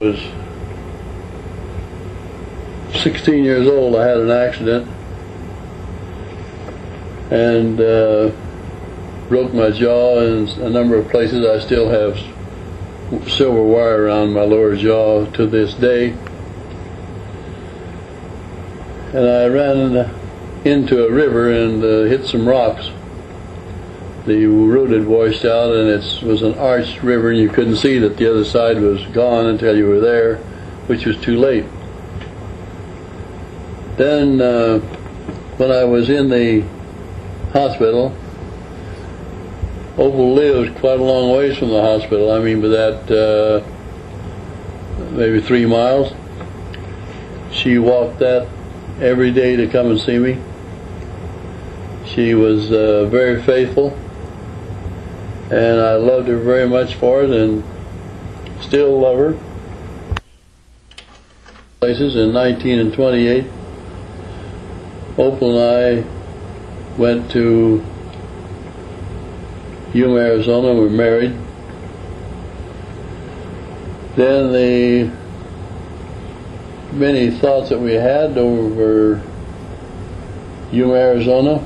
was 16 years old, I had an accident and uh, broke my jaw in a number of places. I still have silver wire around my lower jaw to this day. And I ran into a river and uh, hit some rocks. The root had washed out and it was an arched river and you couldn't see that the other side was gone until you were there, which was too late. Then uh, when I was in the hospital, Opal lived quite a long ways from the hospital. I mean, by that uh, maybe three miles. She walked that every day to come and see me. She was uh, very faithful, and I loved her very much for it, and still love her. Places in 19 and 28, Opal and I went to Yuma, Arizona. We're married. Then the many thoughts that we had over Yuma, Arizona.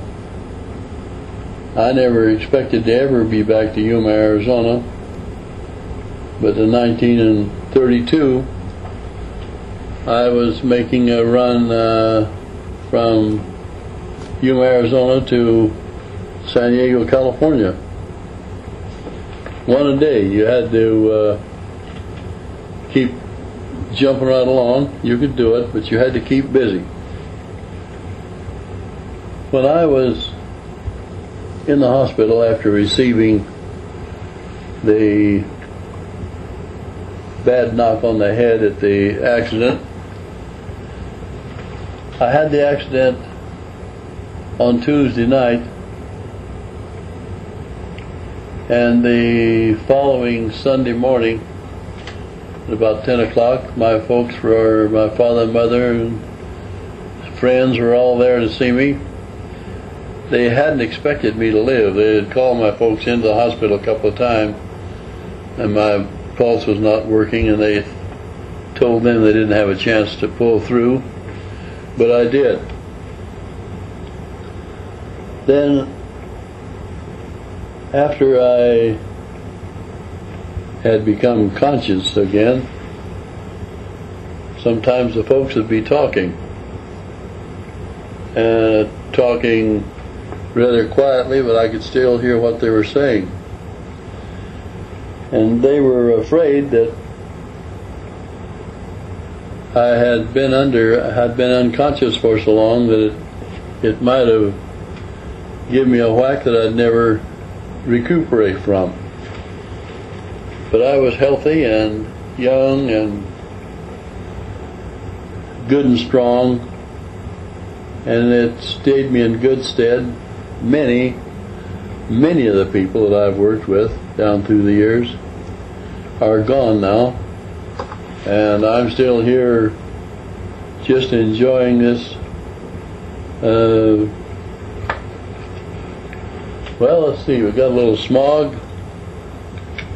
I never expected to ever be back to Yuma, Arizona. But in 1932, I was making a run uh, from Yuma, Arizona to San Diego, California. One a day. You had to uh, keep jumping right along. You could do it, but you had to keep busy. When I was in the hospital after receiving the bad knock on the head at the accident, I had the accident on Tuesday night, and the following Sunday morning, at about 10 o'clock, my folks were, my father and mother and friends were all there to see me. They hadn't expected me to live. They had called my folks into the hospital a couple of times, and my pulse was not working, and they told them they didn't have a chance to pull through, but I did. Then, after I had become conscious again, sometimes the folks would be talking, and talking rather quietly, but I could still hear what they were saying. And they were afraid that I had been under, had been unconscious for so long that it, it might have given me a whack that I'd never recuperate from. But I was healthy and young and good and strong, and it stayed me in good stead. Many, many of the people that I've worked with down through the years are gone now, and I'm still here just enjoying this. Uh, well, let's see, we've got a little smog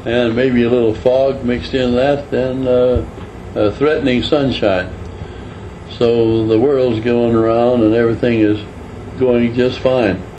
and maybe a little fog mixed in that, and uh, threatening sunshine. So the world's going around and everything is going just fine.